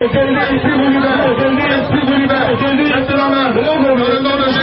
Efendi, siz bunu be, efendi, siz bunu be, efendi, Esselam'a, Maradona,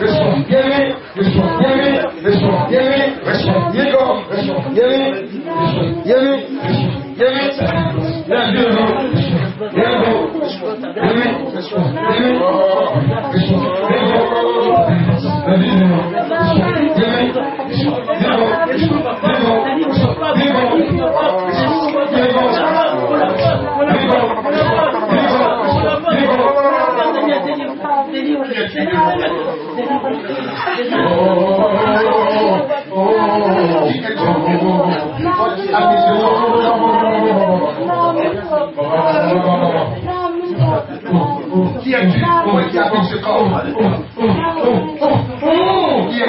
reçois guéri, reçois guéri, reçois guéri, reçois guéri, reçois guéri, reçois guéri, reçois guéri, lève le nom, lève le nom, lève le nom, lève le nom, Qui es-tu Où est-ce habite ce corps Qui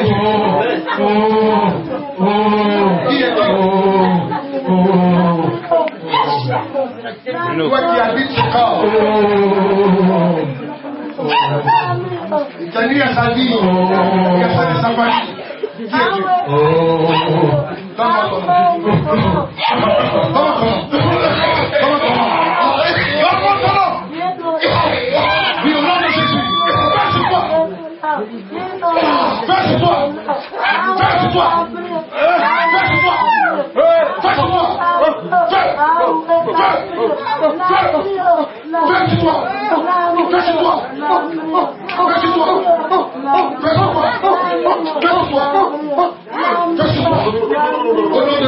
ce corps, qui a nuit à sa vie, sa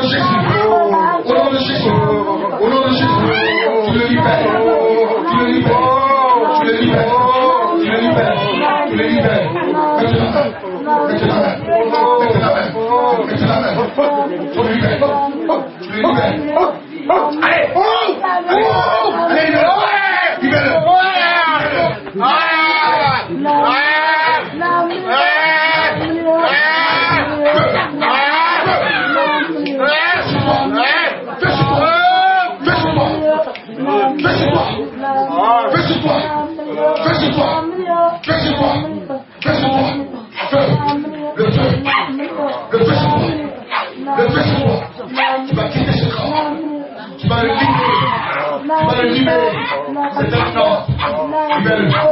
Jésus. Tu le libères. Tu le libères. Tu le libères. れ They don't know.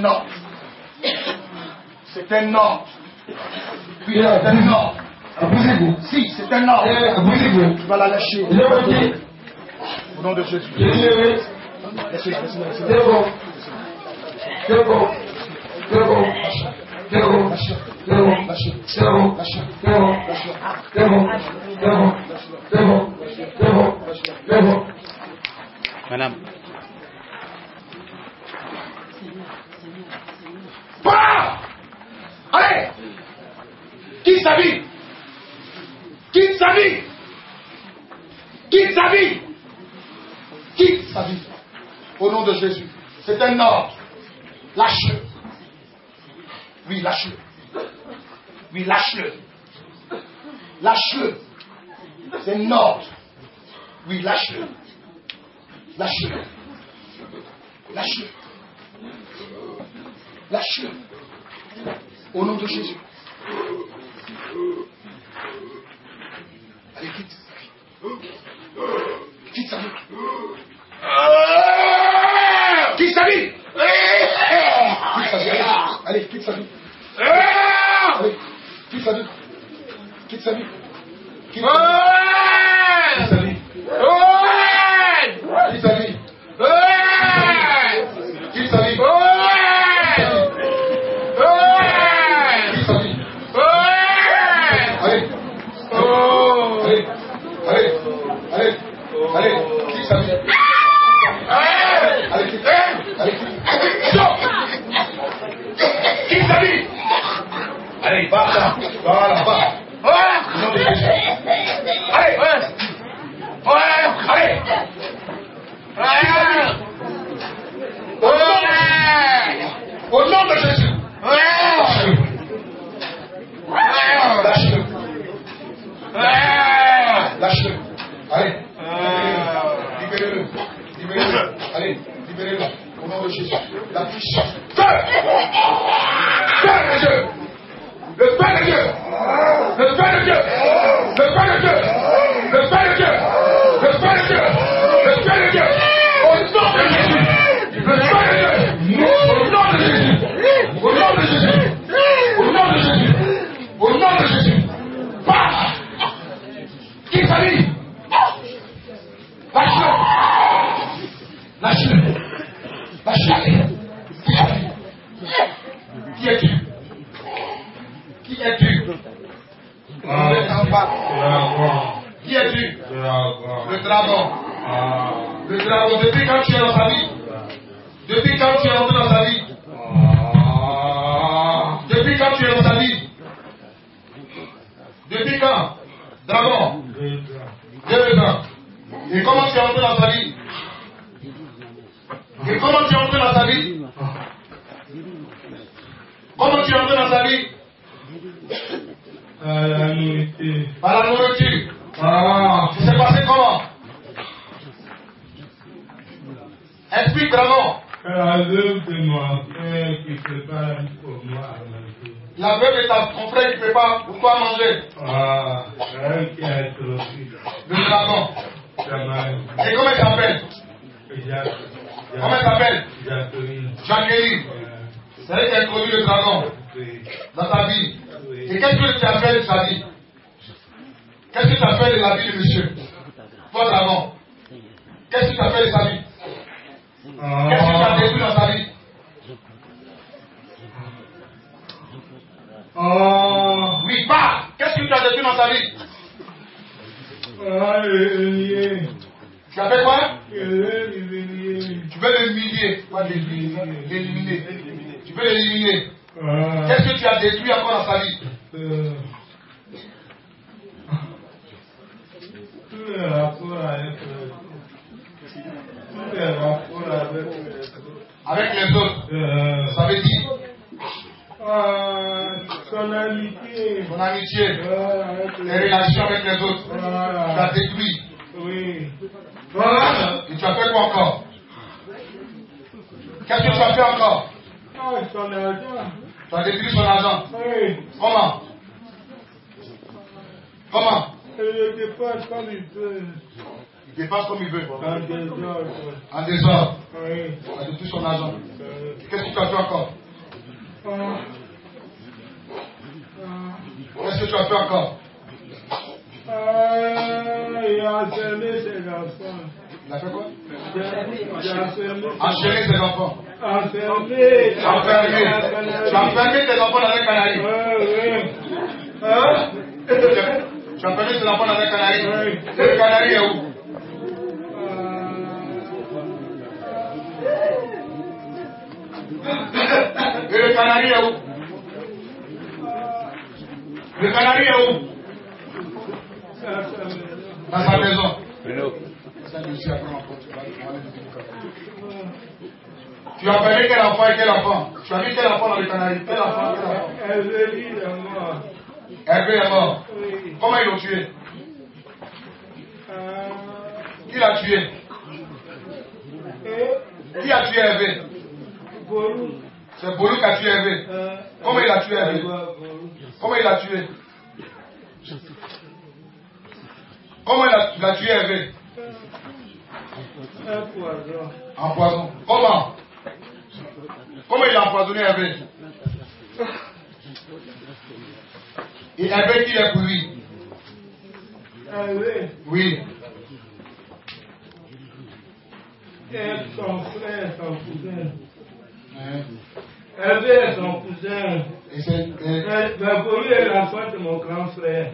Un ordre. C'est un ordre. Oui, c'est un ordre. Si, c'est un ordre. Tu vas la lâcher. Au nom de Jésus. Laissez-la, laissez-la, laissez-la. Madame. Pas Allez Quitte sa vie Quitte sa vie Quitte sa vie Quitte sa vie Au nom de Jésus. C'est un ordre. Lâche-le. Oui, lâche-le. Oui, lâche-le. Lâche-le. C'est un ordre. Oui, lâche-le. Lâche-le. Lâche-le. Lâche-le. Au nom de Jésus. Allez, quitte. Quitte sa Peraí, bata, bora, bora. Bora! Quand tu es rentré dans sa vie. Depuis quand tu es dans sa vie? Depuis quand? Dragon. Deux ans. Et comment tu es rentré dans sa vie Et comment tu es rentré dans sa vie Comment tu es rentré dans sa vie Par la nourriture. Ça s'est passé comment Explique vraiment. La veuve de mon frère qui prépare pour moi à manger. La veuve de ton frère qui prépare pour toi manger. Ah, elle qui a introduit. Le dragon. Et comment il s'appelle? Comment il s'appelle? Jacqueline. C'est elle qui a introduit le dragon dans ta vie. Et qu'est-ce que tu as fait de sa vie? Qu'est-ce que tu as fait de la vie de monsieur? Toi, dragon. Qu'est-ce que tu as fait de sa vie? Qu'est-ce que tu as détruit dans sa vie? Oh, Oui, pas. Qu'est-ce que tu as détruit dans sa vie ah, le Tu as fait quoi Tu veux l'éliminer. Pas l'éliminer. Tu veux l'éliminer. Ah, Qu'est-ce que tu as détruit encore dans sa vie euh, tout le rapport avec le- tout le rapport avec avec les autres euh, Ça veut dire ah, son amitié ah, tes les- relations avec les autres. Tu as ah, détruit. oui. Et tu as fait quoi encore? Qu'est-ce que tu as fait encore? Ah, son argent. Tu as détruit son argent. Oui. Comment? Comment? Il dépasse comme il peut. Il dépasse comme il veut. En désordre. En désordre. Oui. De tout son argent. Euh, Qu'est-ce que tu as fait encore? Ah, ah, Qu'est-ce que tu as fait encore ah, il a enfermé ses enfants. Il a fait quoi. Enchaîner ses enfants. As enfermé. Tu as enfermé tes enfants dans un canari. Oui, oui. Hein? Tu as enfermé tes enfants dans un canari. Le canari est où Et le canari est où Le canari est où? Dans sa maison. Tu as enfermé quel enfant et quel enfant? Tu as mis quel enfant dans le canari? Quel enfant? Quel dire de moi. Hervé est mort. Oui. Comment ils l'ont tué? Qui l'a tué? Qui a tué Hervé? C'est Bolou qui a tué Hervé. Euh, Comment il a tué Hervé? Comment il l'a tué? Comment il a, il a tué Hervé? Un poison. En poison. Comment? Comment il a empoisonné Hervé? Et Hervé qui est pour lui Hervé Oui. est son frère, son cousin. Hein? Hervé est son cousin. C'est. et- Mais mais l'enfant de mon grand frère.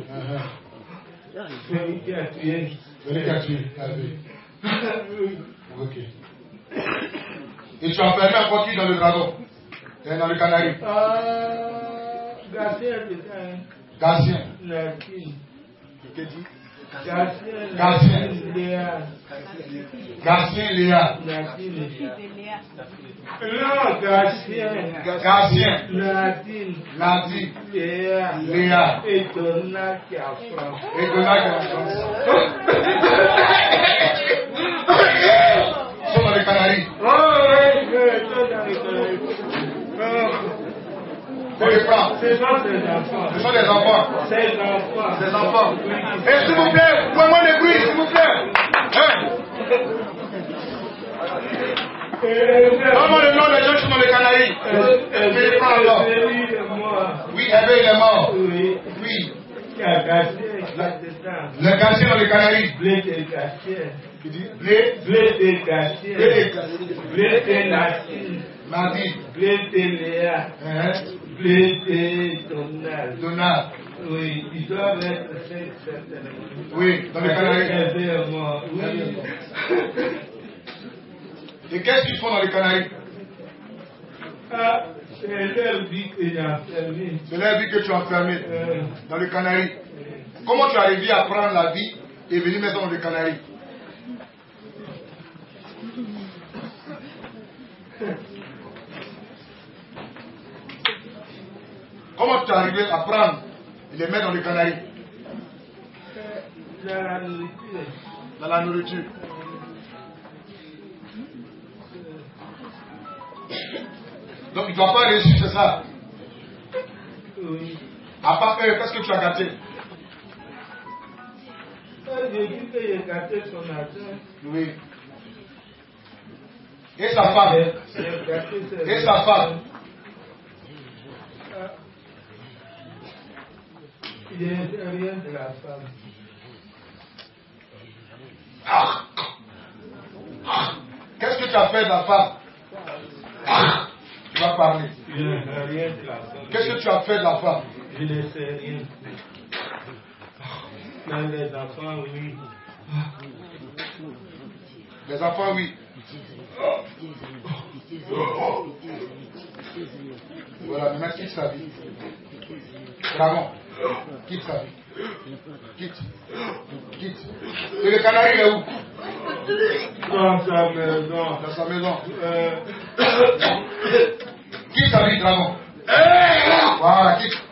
Celui qui a tué. Celui qui a tué. Oui. Ok. Et tu as enfermé encore qui dans le dragon Et dans le canari Ah, Gatien, c'est ça, hein. Gatien. Gatien, Gatien. Natine, Léa. Gatien Léa. Natine. Non, Gatien. Gatien. Natine. Nadi. Léa. Léa. Et Donna qui a France. Et Donald Ils sont dans les Canaries. Oh, oui, oui, tout dans les Canaries. Non, C'est les. Ce sont des enfants. Des. Et s'il vous plaît, pouvez-moi des bruits, s'il vous plaît. Hein? Donne-moi le nom des gens qui sont dans les Canaries. Les alors. Oui, Hervé, il est mort. Oui. Oui. Qui a gâché là-dedans. Le Gatien dans les Canaries. Blé de gâché. Qui dit Blé. Blé? de gâché. Blé de Blé de Natine. Nadi. Blé de Léa. Hein? Blé Donald. Donald. Oui, ils doivent être. Oui, dans les Canaries. Oui. Et qu'est-ce qu'ils font dans les Canaries Ah, c'est leur vie que j'ai enfermé. C'est la vie que tu as enfermée Euh, dans les Canaries. Comment tu as réussi à prendre la vie et venir mettre dans les Canaries Comment tu es arrivé à prendre et les mettre dans les Canaries dans la nourriture. Donc il ne doit pas réussir, c'est ça. Oui. À part eux, qu'est-ce que tu as gâté J'ai dit que j'ai gâté son argent. Oui. Et sa femme Et sa femme. Il n'est rien de la femme. Ah. Ah. Qu'est-ce que tu as fait de la femme? Ah. Tu vas parler. Il n'est rien de la femme. Qu'est-ce que tu as fait de la femme? Je ne sais rien. Dans les enfants, oui. Les enfants, oui. Voilà, maintenant quitte sa vie. Dragon, quitte sa vie. Quitte. Quitte. Et le canari, il est où? Dans sa maison. Dans sa maison. Euh, Quitte sa vie, dragon. Voilà, quitte.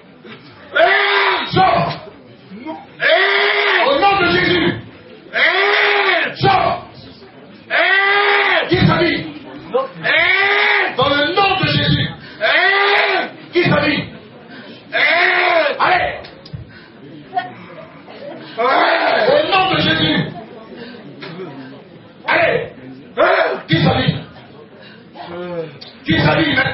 Au nom de Jésus. Allez. Euh, qui s'habille? Qui s'habille maintenant?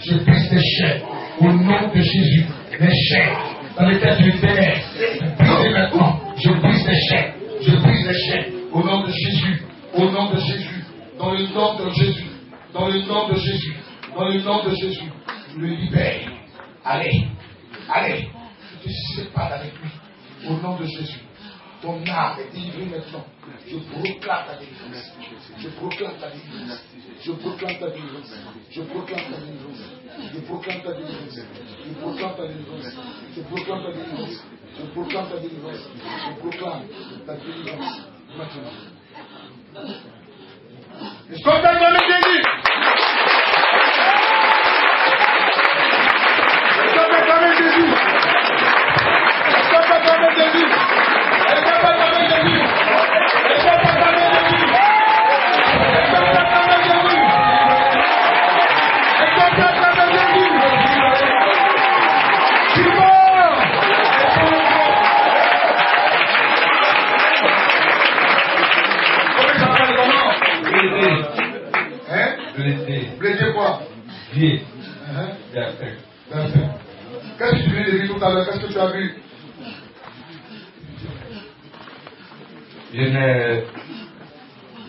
Je brise les chaînes. Au nom de Jésus. Les chaînes dans les têtes du ténèbres. Brisez maintenant. Je brise les chaînes. Je brise les chaînes. Au nom de Jésus. Au nom de Jésus. Dans le nom de Jésus. Dans le nom de Jésus. Dans le nom de Jésus. Le libère. Allez. Allez. Je te sépare avec lui. Au nom de Jésus. Ton âme est délivrée maintenant. Je proclame ta délivrance. Je proclame ta délivrance. Je proclame ta délivrance. Je proclame ta délivrance. Je proclame ta délivrance. Je proclame ta délivrance. Je proclame ta délivrance. Je proclame ta. Maintenant. plaider. Plaider quoi Dieu. D'affaires. D'affaires. Qu'est-ce que tu viens de dire tout à l'heure? Qu'est-ce que tu as vu? Je n'ai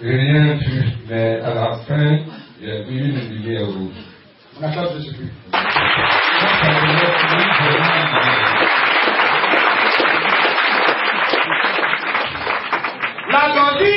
rien vu, mais à la fin, j'ai vu une lumière rouge. On acclame Jésus-Christ. La bandit